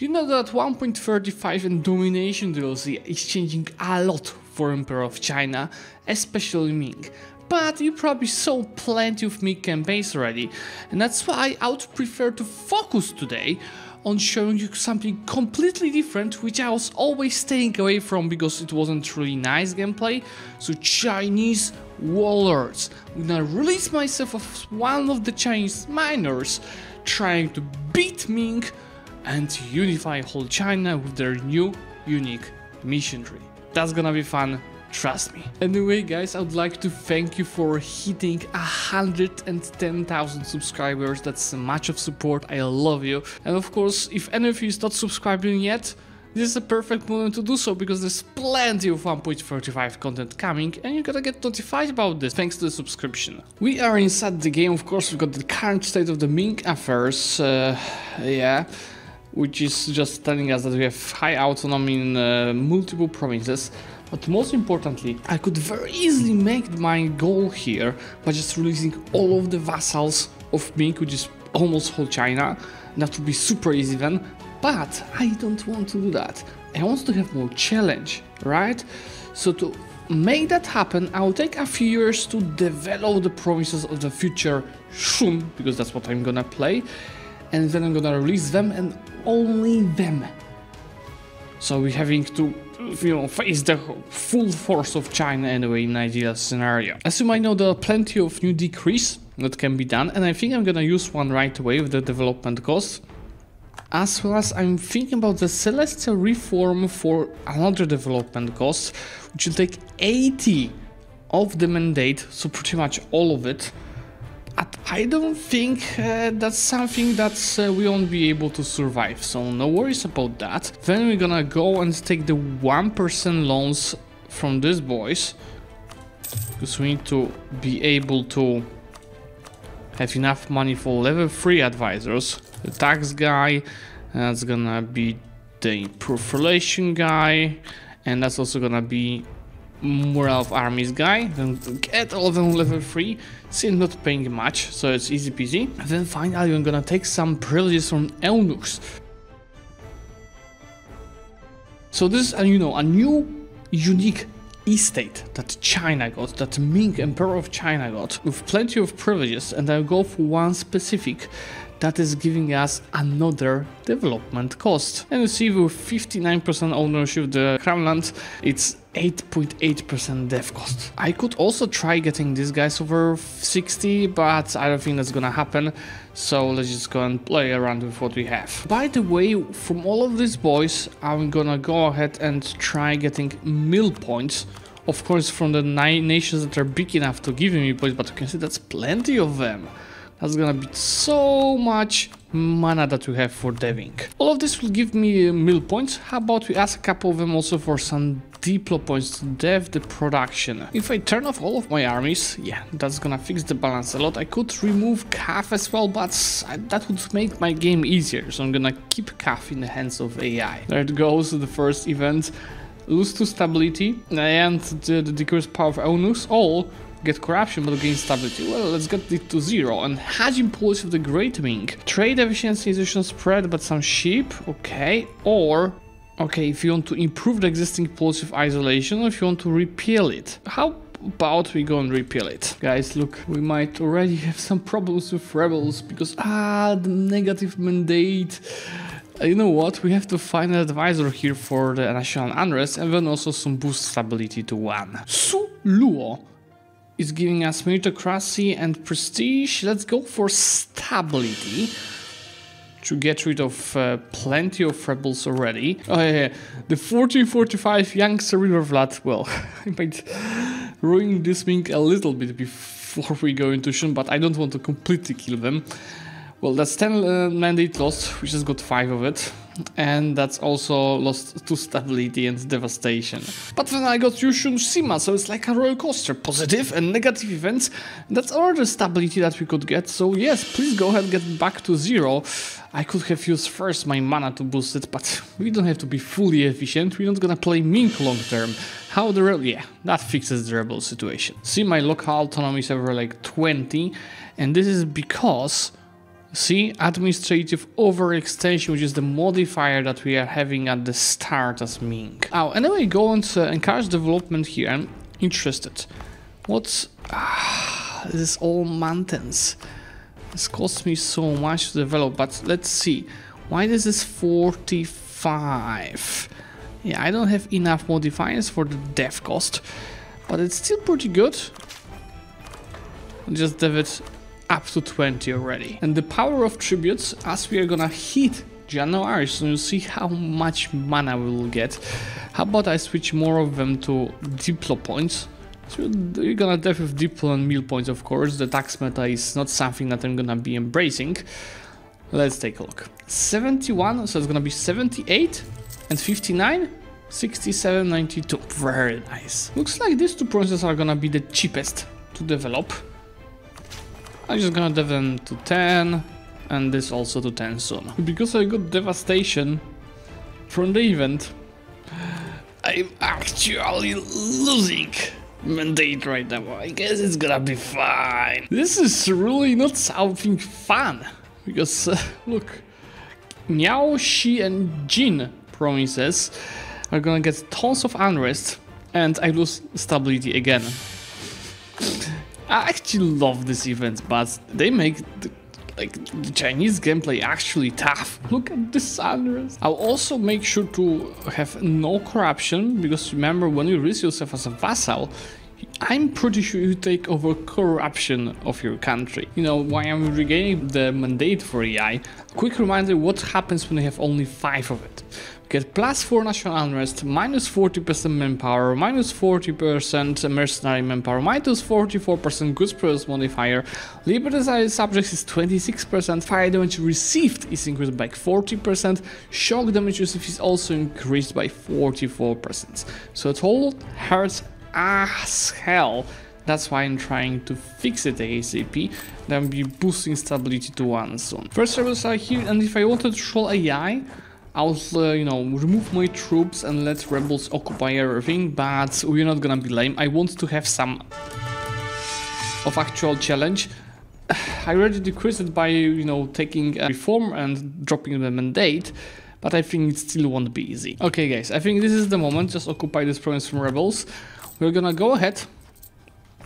You know that 1.35 and Domination DLC is changing a lot for Emperor of China, especially Ming. But you probably saw plenty of Ming campaigns already, and that's why I would prefer to focus today on showing you something completely different which I was always staying away from because it wasn't really nice gameplay. So Chinese warlords. I'm gonna release myself as one of the Chinese minors trying to beat Ming and unify whole China with their new unique mission tree. That's gonna be fun, trust me. Anyway guys, I would like to thank you for hitting 110,000 subscribers, that's a much of support, I love you. And of course, if any of you is not subscribing yet, this is a perfect moment to do so because there's plenty of 1.35 content coming and you're gonna get notified about this thanks to the subscription. We are inside the game, of course, we've got the current state of the Ming affairs, uh, yeah which is just telling us that we have high autonomy in uh, multiple provinces. But most importantly, I could very easily make my goal here by just releasing all of the vassals of Ming, which is almost whole China. That would be super easy then, but I don't want to do that. I want to have more challenge, right? So to make that happen, I'll take a few years to develop the provinces of the future Shun, because that's what I'm gonna play, and then I'm gonna release them and only them. So we're having to, you know, face the full force of China anyway in ideal scenario. As you might know, there are plenty of new decrees that can be done, and I think I'm gonna use one right away with the development cost. As well as I'm thinking about the Celestial Reform for another development cost, which will take 80 of the mandate, so pretty much all of it. I don't think uh, that's something that uh, we won't be able to survive, so no worries about that. Then we're gonna go and take the 1% loans from these boys, because we need to be able to have enough money for level 3 advisors. The tax guy, that's gonna be the improved relation guy, and that's also gonna be morale of armies guy, then get all of them level 3, still not paying much, so it's easy peasy. And then finally I'm gonna take some privileges from eunuchs. So this is, a, you know, a new unique estate that China got, that Ming Emperor of China got, with plenty of privileges, and I'll go for one specific that is giving us another development cost. And you see with 59% ownership of the Crownland, it's 8.8% dev cost. I could also try getting these guys over 60, but I don't think that's gonna happen. So let's just go and play around with what we have. By the way, from all of these boys, I'm gonna go ahead and try getting mill points. Of course, from the nine nations that are big enough to give me points, but you can see that's plenty of them. That's gonna be so much mana that we have for deving. All of this will give me uh, mill points. How about we ask a couple of them also for some diplo points to dev the production. If I turn off all of my armies, yeah, that's gonna fix the balance a lot. I could remove Calf as well, but that would make my game easier. So I'm gonna keep Calf in the hands of AI. There it goes, the first event. Lose to stability and the, the decreased power of Onus, all get corruption but gain stability. Well, let's get it to zero. And Haijin policy of the Great Ming. Trade efficiency is spread but some sheep, okay. Or, okay, if you want to improve the existing policy of isolation or if you want to repeal it. How about we go and repeal it. Guys, look, we might already have some problems with rebels because, ah, the negative mandate. Uh, you know what, we have to find an advisor here for the national unrest and then also some boost stability to one. Su Luo is giving us meritocracy and prestige. Let's go for stability to get rid of uh, plenty of rebels already. Oh yeah, yeah. the 1445 youngster River Vlad, well, I might ruin this thing a little bit before we go into Shun, but I don't want to completely kill them. Well, that's 10 uh, mandate lost, we just got 5 of it. And that's also lost to stability and devastation. But then I got Yushun Shima, so it's like a roller coaster. Positive and negative events. That's all the stability that we could get. So yes, please go ahead and get back to zero. I could have used first my mana to boost it, but we don't have to be fully efficient. We're not gonna play Ming long term. How the rebel, yeah, that fixes the rebel situation. See, my local autonomy is over like 20, and this is because See, administrative overextension, which is the modifier that we are having at the start as Ming. Oh, anyway, go and uh, encourage development here. I'm interested. What's... Ah, this is all mountains. This costs me so much to develop, but let's see. Why is this is 45? Yeah, I don't have enough modifiers for the dev cost, but it's still pretty good. Just dev it up to 20 already. And the power of tributes, as we are gonna hit January, so you see how much mana we will get. How about I switch more of them to Diplo points? So you're gonna dev with Diplo and mill points, of course. The tax meta is not something that I'm gonna be embracing. Let's take a look. 71, so it's gonna be 78 and 59. 67, 92. Very nice. Looks like these two processes are gonna be the cheapest to develop. I'm just gonna dev them to 10 and this also to 10 soon. Because I got devastation from the event, I'm actually losing mandate right now. I guess it's gonna be fine. This is really not something fun. Because, uh, look, Miao, Xi and Jin promises are gonna get tons of unrest and I lose stability again. I actually love this event, but they make the, like the Chinese gameplay actually tough. Look at this unrest. I'll also make sure to have no corruption because remember when you raise yourself as a vassal, I'm pretty sure you take over corruption of your country. You know, why I'm regaining the mandate for AI, quick reminder what happens when you have only 5 of it get plus 4 national unrest, minus 40% manpower, minus 40% mercenary manpower, minus 44% goods produce modifier, liberty subjects is 26%, fire damage received is increased by 40%, shock damage received is also increased by 44%. So it all hurts as hell. That's why I'm trying to fix it ASAP, then be boosting stability to 1 soon. First rebels are here, and if I wanted to troll AI, I'll, uh, you know, remove my troops and let rebels occupy everything, but we're not gonna be lame. I want to have some of actual challenge. I already decreased it by, you know, taking a reform and dropping the mandate, but I think it still won't be easy. Okay, guys, I think this is the moment. Just occupy this province from rebels. We're gonna go ahead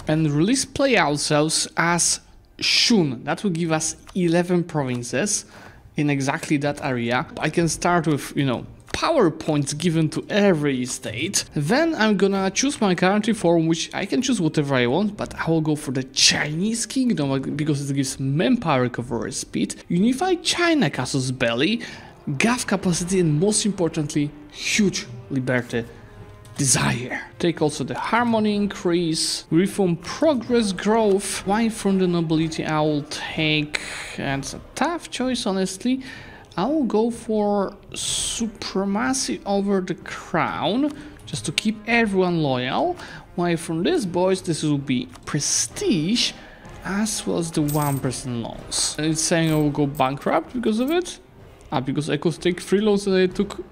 and release play ourselves as Shun. That will give us 11 provinces in exactly that area. I can start with, you know, power points given to every state. Then I'm gonna choose my country form, which I can choose whatever I want, but I will go for the Chinese kingdom uh, because it gives manpower recovery speed, unified China casus belli, gov capacity, and most importantly, huge liberty desire. Take also the harmony increase, reform progress growth. Why from the nobility I will take, and it's a tough choice honestly, I will go for supremacy over the crown, just to keep everyone loyal. Why from this boys this will be prestige, as well as the 1% loans. And it's saying I will go bankrupt because of it? Ah, because I could take three loans and I took...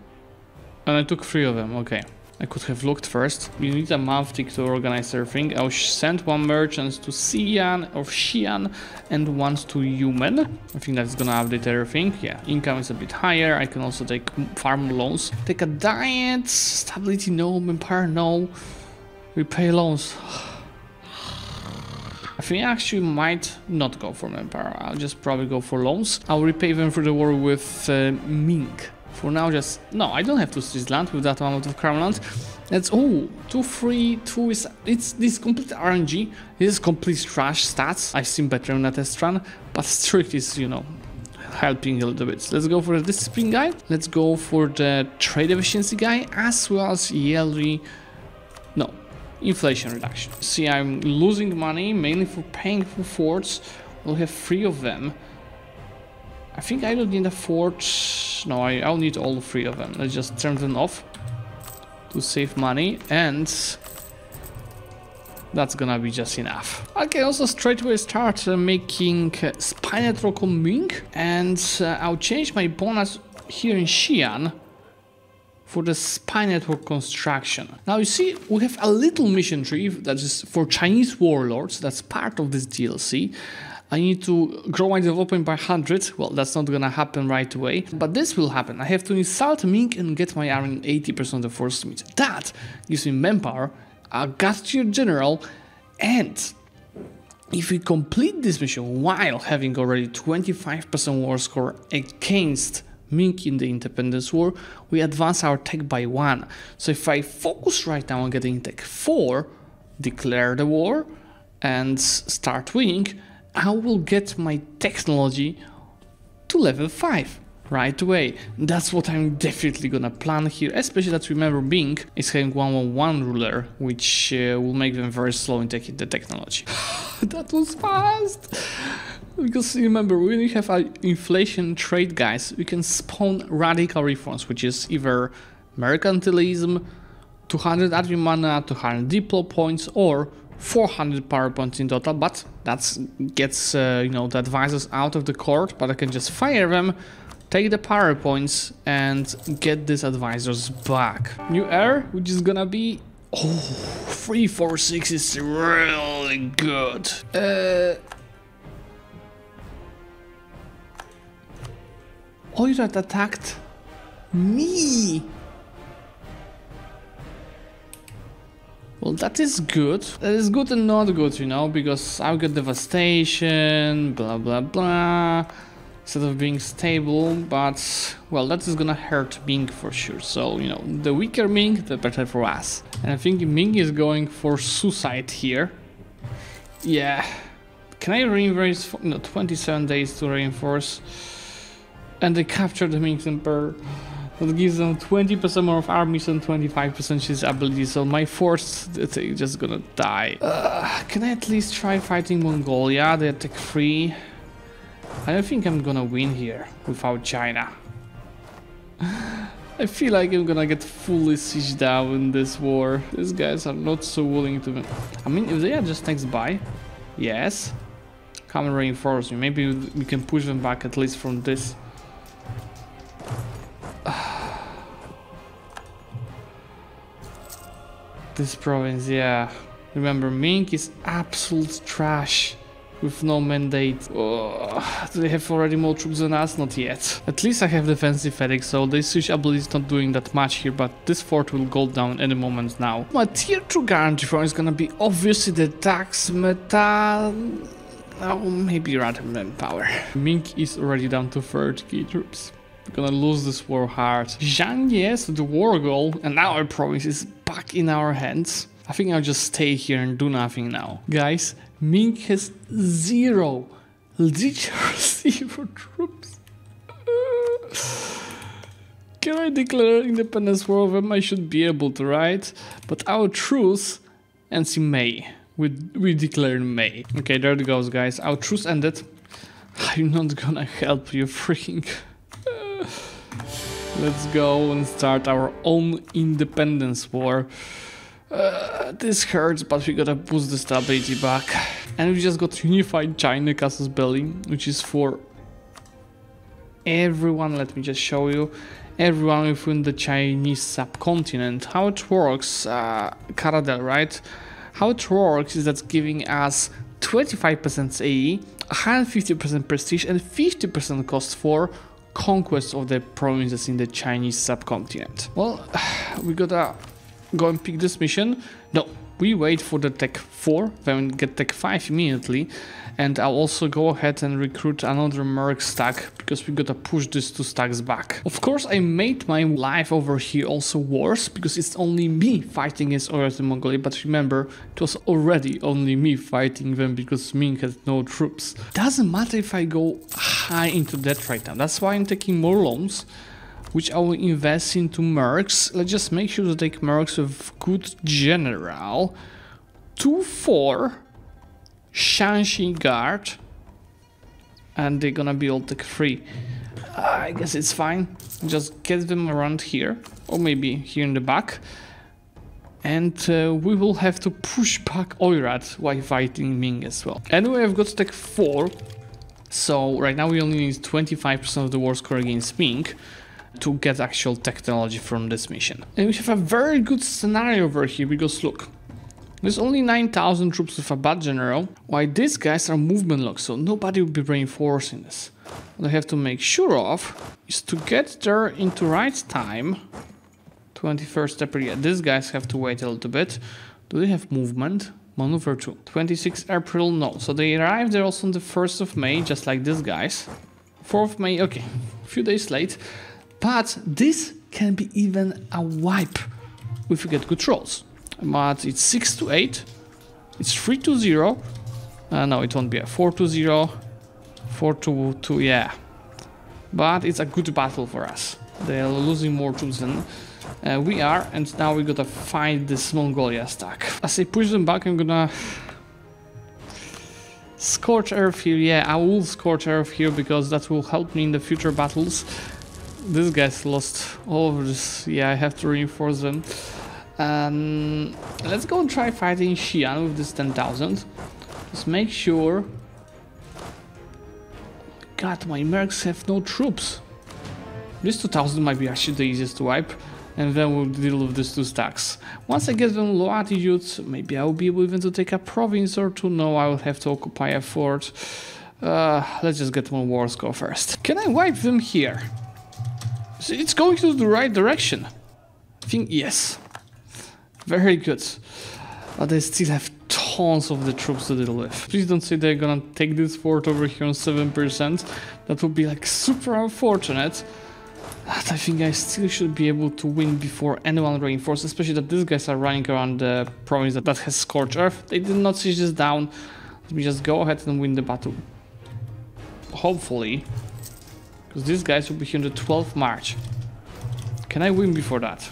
And I took three of them, okay. I could have looked first. You need a month to organize everything. I'll send one merchant to Xi'an or Xi'an and one to Yumen. I think that's gonna update everything. Yeah, income is a bit higher. I can also take farm loans. Take a diet, stability no, empire no. Repay loans. I think I actually might not go for Empire. I'll just probably go for loans. I'll repay them for the war with uh, Ming. For now, just... No, I don't have to seize land with that amount of crown land. That's... Oh, 2, 3, 2 is... It's this complete RNG. This is complete trash stats. I've seen better in that test run. But strict is, you know, helping a little bit. Let's go for the discipline guy. Let's go for the trade efficiency guy as well as yearly... No, inflation reduction. See, I'm losing money mainly for paying for forts. We'll have three of them. I think I don't need a fort. No, I, I'll need all three of them. Let's just turn them off to save money and that's gonna be just enough. I can also straight away start uh, making uh, Spy Ming and uh, I'll change my bonus here in Xi'an for the spy network construction. Now you see, we have a little mission tree that is for Chinese warlords, that's part of this DLC. I need to grow my development by 100. Well, that's not gonna happen right away, but this will happen. I have to insult Ming and get my army 80% of the force meet. That gives me manpower, a god tier general, and if we complete this mission while having already 25% war score against Ming in the Independence War, we advance our tech by one. So if I focus right now on getting tech 4, declare the war, and start winning, I will get my technology to level 5 right away. That's what I'm definitely gonna plan here, especially that remember Ming is having 111 ruler, which uh, will make them very slow in taking the technology. that was fast! Because remember, when you have an inflation trade, guys, you can spawn radical reforms, which is either mercantilism, 200 admin mana, 200 diplo points, or 400 power points in total, but that gets, uh, you know, the advisors out of the court, but I can just fire them, take the power points, and get these advisors back. New heir, which is gonna be... Oh, 346 is really good. Uh... Oirat attacked me! Well, that is good. That is good and not good, you know, because I've got devastation, blah blah blah, instead of being stable, but, well, that is gonna hurt Ming for sure. So, you know, the weaker Ming, the better for us. And I think Ming is going for suicide here. Yeah. Can I reinforce? No, 27 days to reinforce. And they capture the Ming Emperor. That gives them 20% more of armies and 25% his ability, so my force is just gonna die. Uh, can I at least try fighting Mongolia? They attack free. I don't think I'm gonna win here without China. I feel like I'm gonna get fully sieged down in this war. These guys are not so willing to... I mean, if they are just next by, yes. Come and reinforce me. Maybe we can push them back at least from this this province, yeah. Remember, Ming is absolute trash with no mandate. Oh, do they have already more troops than us? Not yet. At least I have defensive edicts, so the siege ability is not doing that much here, but this fort will go down any moment now. My tier 2 guarantee for is gonna be obviously the tax metal... Oh, maybe rather manpower. Ming is already down to 30 key troops. We're gonna lose this war hard. Zhang yes, the war goal, and now our province is back in our hands. I think I'll just stay here and do nothing now. Guys, Ming has zero, literally zero troops. Can I declare independence war of them? I should be able to, right? But our truce ends in May. We, we declare in May. Okay, there it goes, guys. Our truce ended. I'm not gonna help you, freaking... Let's go and start our own independence war. Uh, this hurts, but we gotta boost the stability back. And we just got unified China casus belli, which is for everyone. Let me just show you. Everyone within the Chinese subcontinent. How it works, uh, Caradel, right? How it works is that giving us 25% AE, 150% prestige, and 50% cost for conquest of the provinces in the Chinese subcontinent. Well, we gotta go and pick this mission. No, we wait for the tech 4, then get tech 5 immediately. And I'll also go ahead and recruit another merc stack because we gotta push these two stacks back. Of course, I made my life over here also worse because it's only me fighting against Oirat and Mongolia. But remember, it was already only me fighting them because Ming had no troops. Doesn't matter if I go high into debt right now. That's why I'm taking more loans which I will invest into mercs. Let's just make sure to take mercs with good general. 2-4 Shanxi Guard. And they're gonna be all tech free. Uh, I guess it's fine. Just get them around here. Or maybe here in the back. And uh, we will have to push back Oirat while fighting Ming as well. Anyway, I've got tech 4. So right now we only need 25% of the war score against Ming to get actual technology from this mission. And we have a very good scenario over here because look, There's only 9,000 troops with a bad general, while these guys are movement locked, so nobody will be reinforcing this. What I have to make sure of is to get there into right time. 21st April, yeah, these guys have to wait a little bit. Do they have movement? Maneuver 2. 26 April, no. So they arrived there also on the 1st of May, just like these guys. 4th May, okay, a few days late. But this can be even a wipe if you get good rolls but it's 6 to 8. It's 3 to 0. Uh, no, it won't be a 4 to 0. 4 to 2, yeah. But it's a good battle for us. They're losing more troops than uh, we are, and now we gotta fight this Mongolia stack. As I push them back, I'm gonna... Scorch Earth here, yeah, I will Scorch Earth here because that will help me in the future battles. This guy's lost all of this, yeah, I have to reinforce them. Um, let's go and try fighting Xi'an with this 10,000. Just make sure... God, my mercs have no troops. This 2000 might be actually the easiest to wipe. And then we'll deal with these two stacks. Once I get them low attitudes, maybe I will be able even to take a province or two. No, I will have to occupy a fort. Uh, let's just get one war score first. Can I wipe them here? It's going to the right direction. I think yes. Very good. But they still have tons of the troops to deal with. Please don't say they're gonna take this fort over here on 7%. That would be like super unfortunate. But I think I still should be able to win before anyone reinforces, especially that these guys are running around the province that, that has Scorched Earth. They did not siege this down. Let me just go ahead and win the battle. Hopefully. Because these guys will be here on the 12th March. Can I win before that?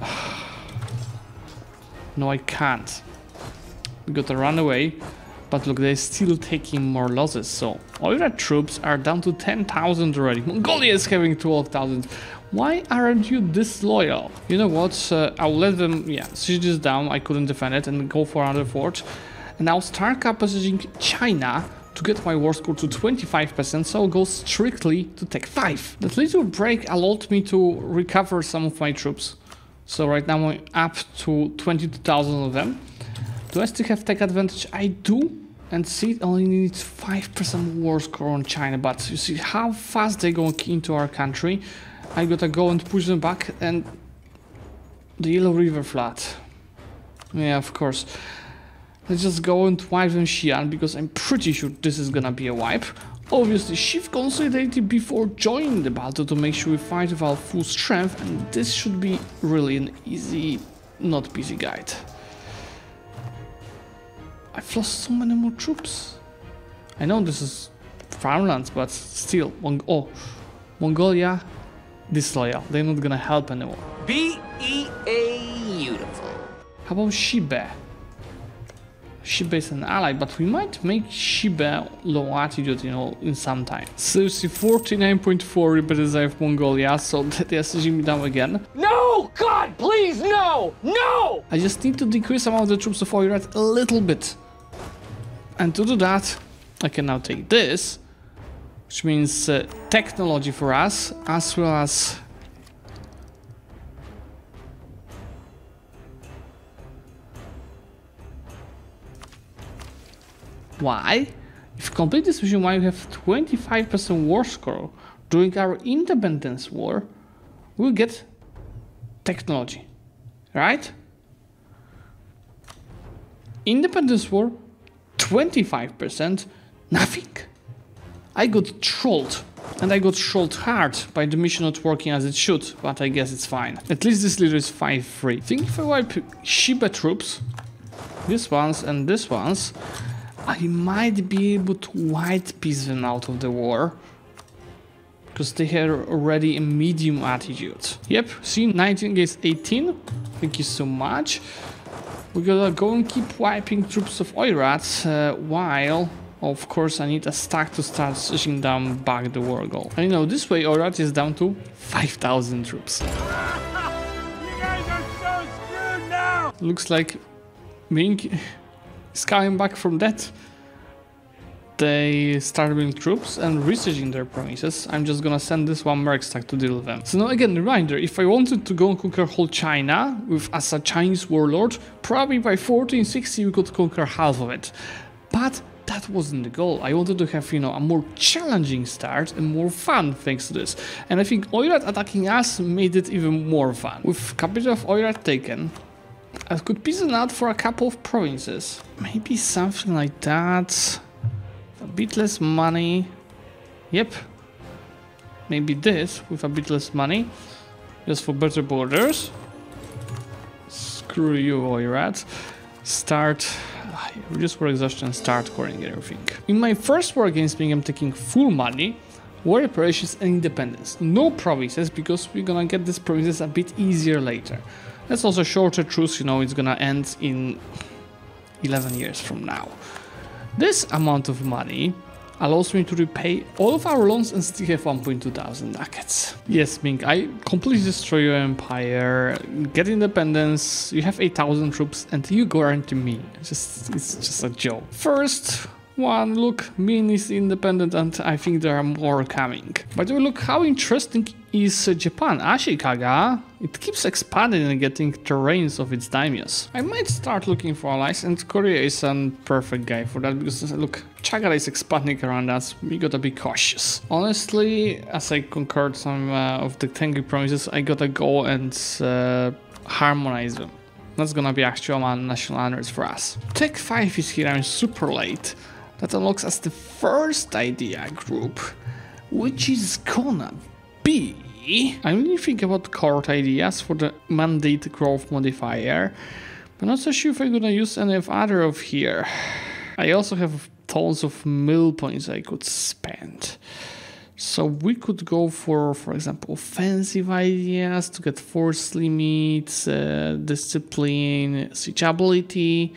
No, I can't. We gotta run away. But look, they're still taking more losses. So, all Oirat troops are down to 10,000 already. Mongolia is having 12,000. Why aren't you disloyal? You know what? Uh, I'll let them, yeah, siege this down. I couldn't defend it and go for another fort. And I'll start capacitating China to get my war score to 25%, so I'll go strictly to Tech 5. That little break allowed me to recover some of my troops. So right now I'm up to 22,000 of them. Do I still have tech advantage? I do. And see, it only needs 5% war score on China. But you see how fast they go into our country. I gotta go and push them back and... The Yellow River Flat. Yeah, of course. Let's just go and wipe them Xi'an because I'm pretty sure this is gonna be a wipe. Obviously, shift consolidated before joining the battle to make sure we fight with our full strength and this should be really an easy, not busy guide. I've lost so many more troops. I know this is farmlands, but still, Mong oh, Mongolia, disloyal. They're not gonna help anymore. B-E-A beautiful. How about Xibe? Xibe is an ally, but we might make Xibe low attitude, you know, in some time. So see 49.4 representative Mongolia, so they are sieging me down again. No! God, please, no! No! I just need to decrease some of the troops of Oirat a little bit. And to do that, I can now take this, which means uh, technology for us, as well as Why? If you complete this mission while you have 25% war score during our independence war, we'll get technology, right? Independence war, 25%, nothing. I got trolled, and I got trolled hard by the mission not working as it should, but I guess it's fine. At least this leader is 5-3. Think if I wipe Shiba troops, this ones and this ones, I might be able to white piece them out of the war. Because they had already a medium attitude. Yep, see, 19 against 18. Thank you so much. We're gonna go and keep wiping troops of Oirats, uh, while, of course, I need a stack to start pushing down back the war goal. And you know, this way Oirat is down to 5,000 troops. So Looks like Ming coming back from that. they start building troops and researching their provinces, I'm just gonna send this one merc stack to deal with them. So now again, reminder, if I wanted to go and conquer whole China with as a Chinese warlord, probably by 1460 we could conquer half of it. But that wasn't the goal. I wanted to have, you know, a more challenging start and more fun thanks to this. And I think Oirat attacking us made it even more fun. With capital of Oirat taken, I could piece it out for a couple of provinces. Maybe something like that. A bit less money. Yep. Maybe this with a bit less money. Just for better borders. Screw you, Oirat. Start reduce war exhaustion, start coring everything. In my first war against Ming, I'm taking full money, war reparations and independence. No provinces, because we're gonna get these provinces a bit easier later. That's also shorter truce, you know, it's gonna end in 11 years from now. This amount of money allows me to repay all of our loans and still have 1.2 thousand ducats. Yes, Ming, I completely destroy your empire, get independence, you have 8,000 troops and you guarantee me. Just, it's just a joke. First, one, look, Min is independent and I think there are more coming. But look how interesting is Japan. Ashikaga, it keeps expanding and getting terrains of its daimyos. I might start looking for allies and Korea is a perfect guy for that because look, Chagatai is expanding around us, we gotta be cautious. Honestly, as I conquered some uh, of the Tengu provinces, I gotta go and uh, harmonize them. That's gonna be actual national honors for us. Tech 5 is here, I'm super late. That unlocks us the first idea group, which is gonna be... I'm really thinking about card ideas for the mandate growth modifier, but I'm not so sure if I'm gonna use any of other of here. I also have tons of mill points I could spend. So we could go for, for example, offensive ideas to get force limits, uh, discipline, siege ability,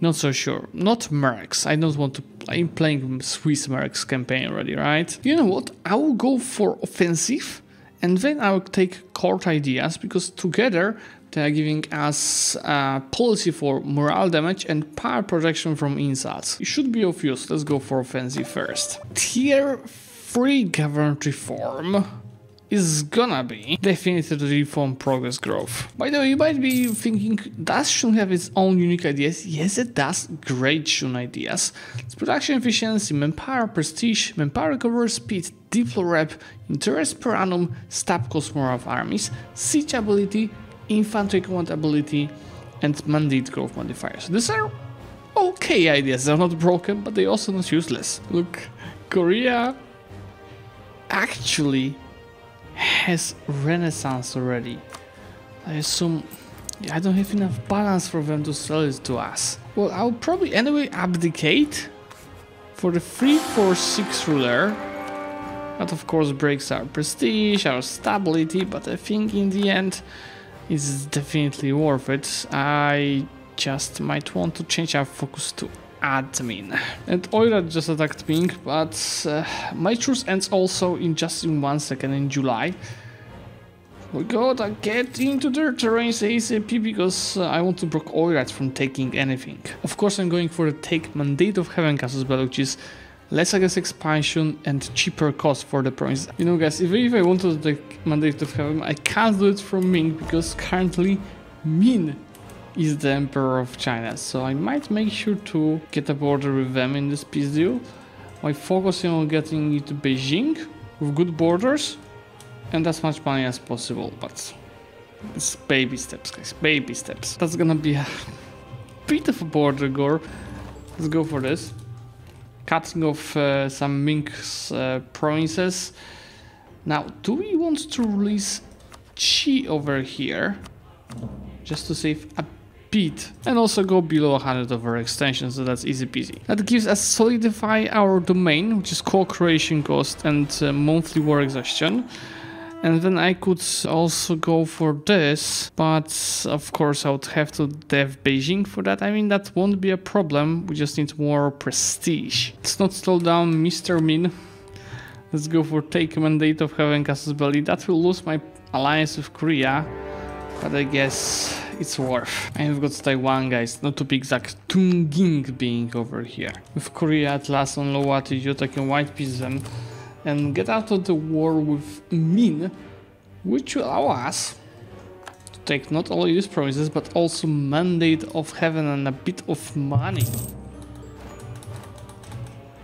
not so sure. Not Mercs. I don't want to. I'm playing Swiss Mercs campaign already, right? You know what? I will go for offensive and then I will take court ideas because together they are giving us a policy for morale damage and power projection from insults. It should be obvious. Let's go for offensive first. Tier 3 government reform is gonna be definitely reform progress growth. By the way, you might be thinking, does Shun have its own unique ideas? Yes, it does. Great Shun ideas. It's production efficiency, manpower prestige, manpower recovery speed, diplo rep, interest per annum, stab cost more of armies, siege ability, infantry command ability, and mandate growth modifiers. These are okay ideas. They're not broken, but they're also not useless. Look, Korea actually has Renaissance already. I assume I don't have enough balance for them to sell it to us. Well, I'll probably anyway abdicate for the 346 ruler. That of course breaks our prestige, our stability, but I think in the end it's definitely worth it. I just might want to change our focus to admin. And Oira just attacked Ming, but uh, my truce ends also in just in one second in July. We gotta get into their terrains ASAP because uh, I want to block Oirat from taking anything. Of course I'm going for the take Mandate of Heaven Casus Belli, which is less against expansion and cheaper cost for the province. You know guys, even if I wanted to take Mandate of Heaven, I can't do it from Ming because currently Min is the Emperor of China. So I might make sure to get a border with them in this peace deal by focusing on getting it to Beijing with good borders and as much money as possible. But it's baby steps, guys, baby steps. That's gonna be a bit of a border gore. Let's go for this. Cutting off uh, some Ming's uh, provinces. Now, do we want to release Qi over here? Just to save a bit and also go below 100 overextension so that's easy peasy. That gives us solidify our domain which is core creation cost and uh, monthly war exhaustion. And then I could also go for this, but of course I would have to dev Beijing for that. I mean, that won't be a problem. We just need more prestige. Let's not slow down Mr. Min. Let's go for take mandate of Heaven Casus Belli. That will lose my alliance with Korea. but I guess it's worth. I have got Taiwan, guys, not to be exact, Tungning being over here. With Korea at last on low attitude, I can white piece them and get out of the war with Min, which will allow us to take not only these promises, but also mandate of heaven and a bit of money.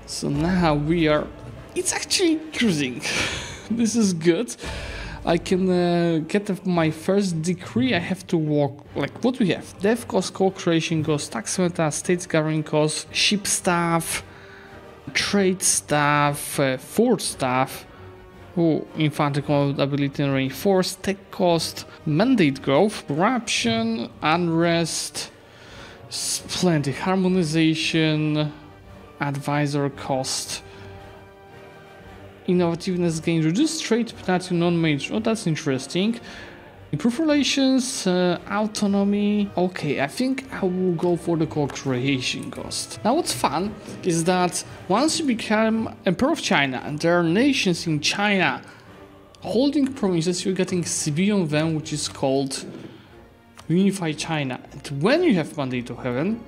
So now we are... It's actually cruising. this is good. I can uh, get my first decree. I have to walk like what we have: dev cost, core creation cost, tax meta, states governing cost, ship staff, trade staff, uh, fort staff. Oh, infantry ability and reinforce, tech cost, mandate growth, corruption, unrest, plenty harmonization, advisor cost innovativeness gain, reduced trade penalty non-major. Oh, that's interesting. Improve relations, uh, autonomy. Okay, I think I will go for the core creation cost. Now what's fun is that once you become Emperor of China and there are nations in China holding provinces, you're getting civilian them which is called Unified China. And when you have Mandate of Heaven,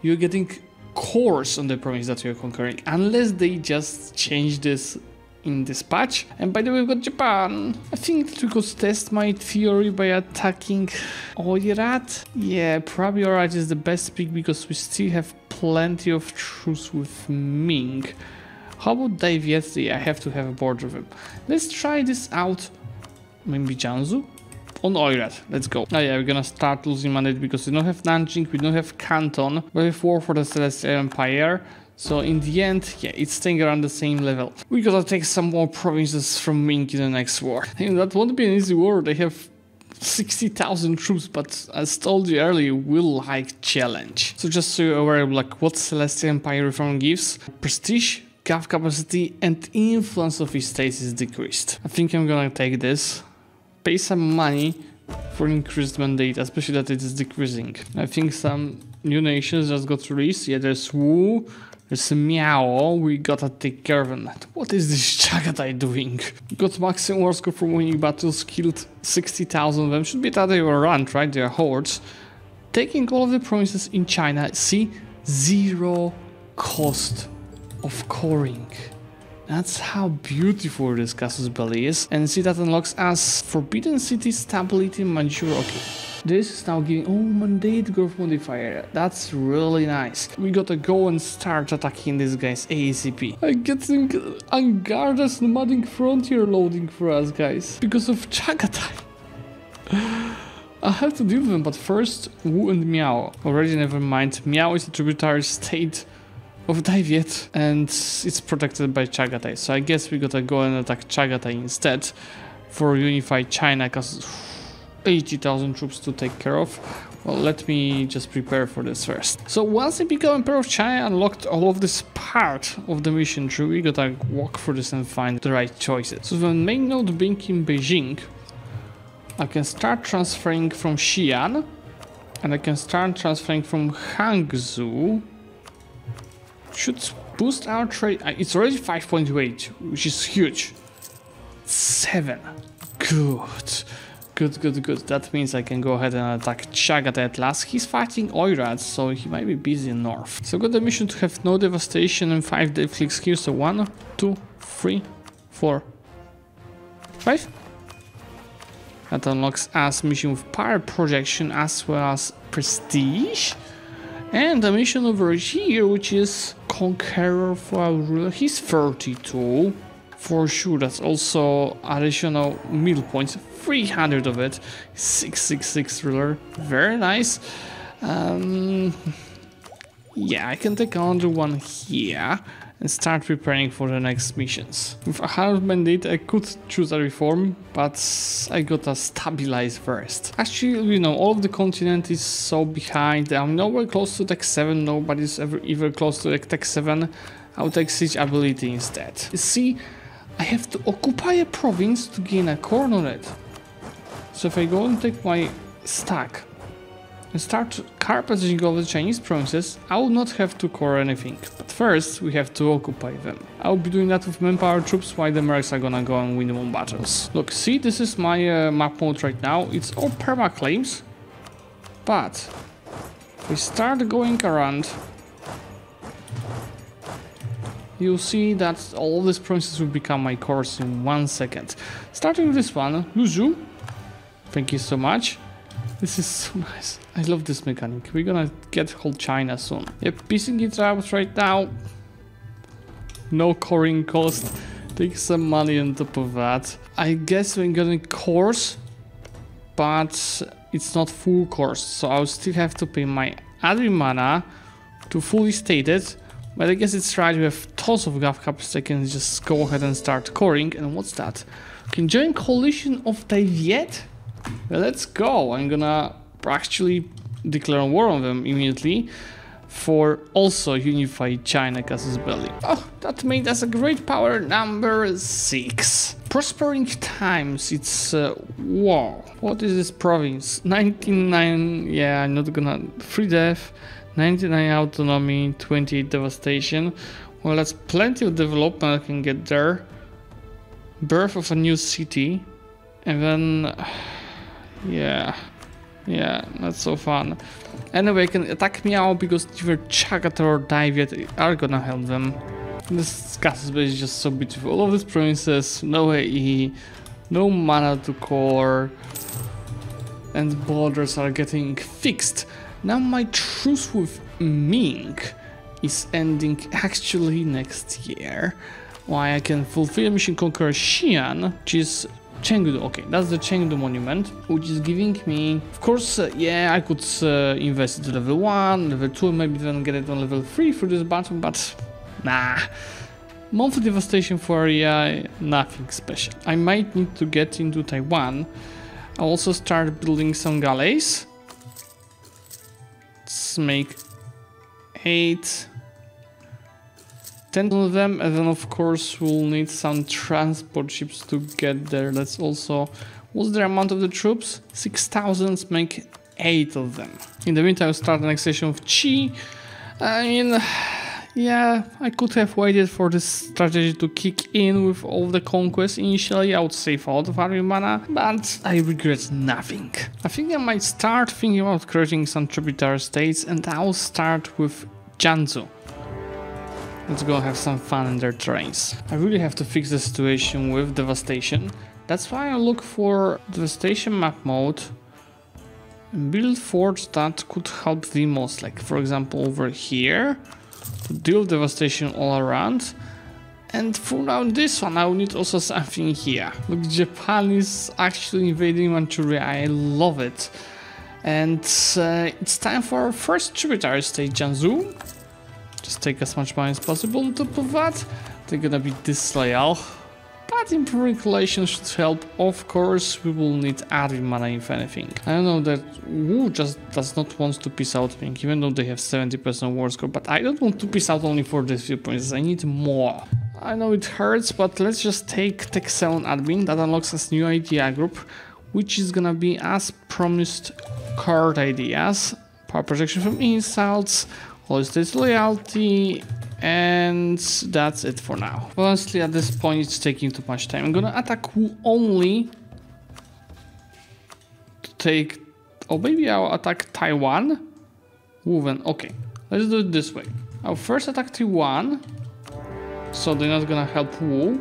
you're getting cores on the province that you're conquering, unless they just change this in this patch. And by the way, we've got Japan. I think that we could test my theory by attacking Oirat. Yeah, probably Oirat is the best pick because we still have plenty of truce with Ming. How about Dai Viet? I have to have a border with him. Let's try this out. Maybe Jiangsu? on Oirat. Let's go. Oh yeah, we're gonna start losing money because we don't have Nanjing, we don't have Canton. We have war for the Celestial Empire. So in the end, yeah, it's staying around the same level. We gotta take some more provinces from Ming in the next war. And that won't be an easy war, they have 60,000 troops, but as told you earlier, we like challenge. So just so you're aware of like what Celestial Empire Reform gives, prestige, gov capacity and influence of his states is decreased. I think I'm gonna take this, pay some money for increased mandate, especially that it is decreasing. I think some new nations just got released. Yeah, there's Wu, there's a meow, we gotta take care of him. What is this Chagatai doing? Got maximum war score from winning battles, killed 60,000 of them. Should be that they were run, right? They are hordes. Taking all of the provinces in China, see? Zero cost of coring. That's how beautiful this Casus Belli is. And see that unlocks us Forbidden City Stability Manchuria. Okay. This is now giving, oh, mandate growth modifier. That's really nice. We gotta go and start attacking these guys ASAP. I'm getting unguarded nomadic frontier loading for us, guys. Because of Chagatai. I have to deal with them, but first, Wu and Miao. Already never mind. Miao is a tributary state of Dai Viet and it's protected by Chagatai. So I guess we gotta go and attack Chagatai instead for unified China because 80,000 troops to take care of. Well, let me just prepare for this first. So once I become Emperor of China, unlocked all of this part of the mission tree, we gotta walk through this and find the right choices. So the main node being in Beijing, I can start transferring from Xi'an, and I can start transferring from Hangzhou. Should boost our trade. Uh, it's already 5.8, which is huge. 7. Good. Good, good, good. That means I can go ahead and attack Chagat at last. He's fighting Oirats, so he might be busy in north. So got the mission to have no devastation and 5 dev clicks here. So one, two, three, four, five. That unlocks us mission with power projection as well as prestige. And the mission over here, which is Conqueror for our ruler. He's 32 for sure that's also additional mill points 300 of it 666 ruler very nice um, yeah I can take another one here and start preparing for the next missions. With a hard mandate I could choose a reform, but I gotta stabilize first. Actually, you know, all of the continent is so behind, I'm nowhere close to Tech 7, nobody's ever even close to Tech 7. I'll take Siege ability instead. See, I have to occupy a province to gain a core on it. So if I go and take my stack and start carpeting all the Chinese provinces, I will not have to core anything. But first, we have to occupy them. I will be doing that with manpower troops while the mercs are gonna go and win them battles. Look, see, this is my uh, map mode right now. It's all perma claims, but we start going around you'll see that all these provinces will become my cores in one second. Starting with this one, Luzhu. Thank you so much. This is so nice. I love this mechanic. We're gonna get whole China soon. Yep, piecing it out right now. No coring cost. Take some money on top of that. I guess we're getting cores, but it's not full cores. So I'll still have to pay my admin mana to fully state it but I guess it's right, we have tons of Gav Cups, I can just go ahead and start coring. And what's that? Can join coalition of Dai Viet? Well, let's go. I'm gonna actually declare war on them immediately for also unify China Casus Belli. Oh, that made us a great power number 6. Prospering times, it's... Uh, wow. What is this province? 99... Yeah, I'm not gonna... Free death. 99 autonomy, 28 devastation. Well, that's plenty of development I can get there. Birth of a new city. And then... Yeah. Yeah, that's so fun. Anyway, can attack Miao because either Chagatai or Dai Viet are gonna help them. This Casus base is just so beautiful. All of these provinces, no AE, no mana to core, and borders are getting fixed. Now my truce with Ming is ending actually next year. Why I can fulfill mission conquer Xi'an, which is Chengdu, okay, that's the Chengdu monument, which is giving me, of course, uh, yeah, I could uh, invest it to level 1, level 2, maybe then get it on level 3 for this battle, but nah. Monthly devastation for area, nothing special. I might need to get into Taiwan. I'll also start building some galleys let's make eight, ten of them, and then of course we'll need some transport ships to get there. Let's also, what's the amount of the troops? 6,000, make eight of them. In the meantime, start annexation of Qi. I mean, yeah, I could have waited for this strategy to kick in with all the conquests initially, I would save a the army mana, but I regret nothing. I think I might start thinking about creating some tributary states and I'll start with Jiangsu. Let's go have some fun in their trains. I really have to fix the situation with Devastation. That's why I look for Devastation map mode build forts that could help the most, like for example over here deal devastation all around. And for now this one I will need also something here. Look, Japan is actually invading Manchuria, I love it. And uh, it's time for our first tributary state, Jiangsu. Just take as much money as possible on top of that. They're gonna be disloyal. But improving relations should help. Of course, we will need adding mana if anything. I know that Wu just does not want to peace out me, even though they have 70% war score, but I don't want to peace out only for these few points, I need more. I know it hurts, but let's just take Tech 7 admin that unlocks us new idea group, which is gonna be as promised card ideas, power projection from insults, states loyalty, and that's it for now. Honestly, at this point, it's taking too much time. I'm gonna attack Wu only to take... Oh, maybe I'll attack Taiwan? Wuven, okay. Let's do it this way. I'll first attack Taiwan, so they're not gonna help Wu.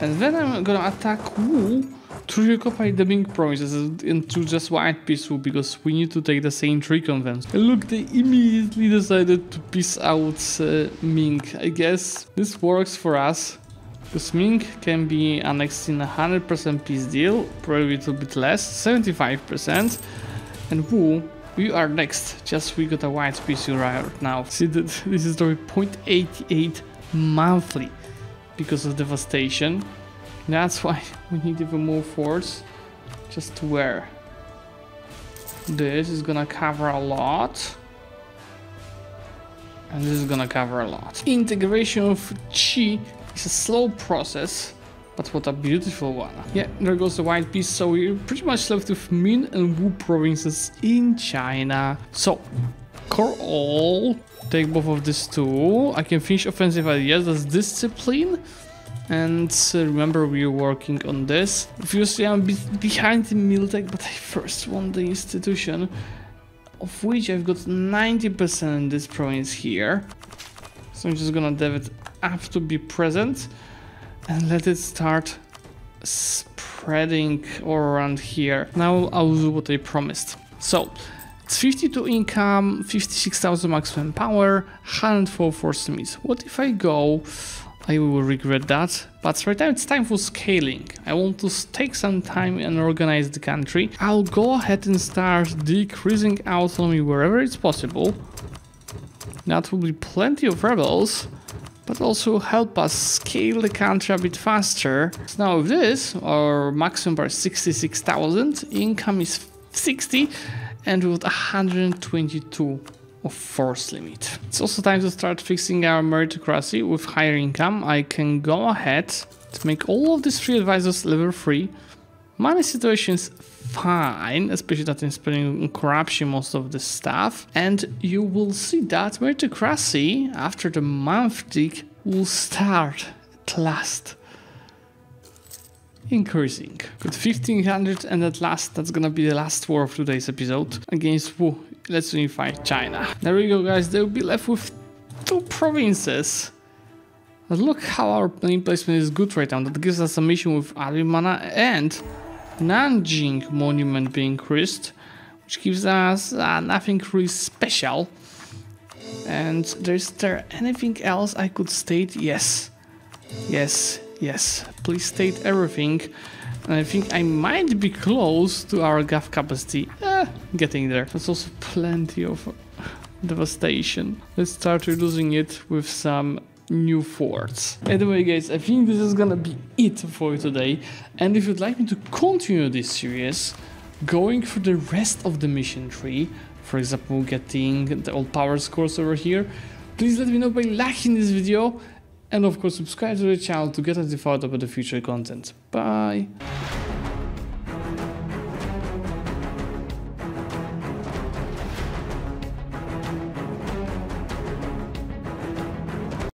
And then I'm gonna attack Wu to occupy the Ming provinces and to just wipe peaceful because we need to take the same tree. And look, they immediately decided to peace out uh, Ming. I guess this works for us. Because Ming can be annexed in a 100% peace deal, probably a little bit less, 75%. And Wu, we are next, just we got a white peace right now. See that this is the 0.88 monthly because of devastation. That's why we need even more force. Just where? This is gonna cover a lot. And this is gonna cover a lot. Integration of Qi is a slow process. But what a beautiful one. Yeah, there goes the white piece. So we're pretty much left with Min and Wu provinces in China. So, core all. Take both of these two. I can finish offensive ideas. That's discipline. And uh, remember, we're working on this. Obviously, I'm be behind the Miltech, but I first want the institution, of which I've got 90% in this province here. So I'm just gonna have it have to be present and let it start spreading all around here. Now I'll do what I promised. So it's 52 income, 56,000 maximum power, 104 force limits. What if I go I will regret that. But right now it's time for scaling. I want to take some time and organize the country. I'll go ahead and start decreasing autonomy wherever it's possible. That will be plenty of rebels, but also help us scale the country a bit faster. So now with this, our maximum bar is 66,000, income is 60, and with 122 of force limit. It's also time to start fixing our meritocracy with higher income. I can go ahead to make all of these three advisors level 3. Money situation is fine, especially that I'm spending corruption most of the stuff. And you will see that meritocracy after the month tick will start at last increasing. Got 1500 and at last that's gonna be the last war of today's episode against Wu. Let's unify China. There we go guys, they'll be left with two provinces. But look how our name placement is good right now. That gives us a mission with Arimana and Nanjing monument being increased, which gives us uh, nothing really special. And is there anything else I could state? Yes. Yes, yes. Please state everything. And I think I might be close to our gov capacity. Eh, getting there. There's also plenty of devastation. Let's start reducing it with some new forts. Anyway guys, I think this is gonna be it for today. And if you'd like me to continue this series, going through the rest of the mission tree, for example getting the old power scores over here, please let me know by liking this video and of course subscribe to the channel to get notified about the future content. Bye!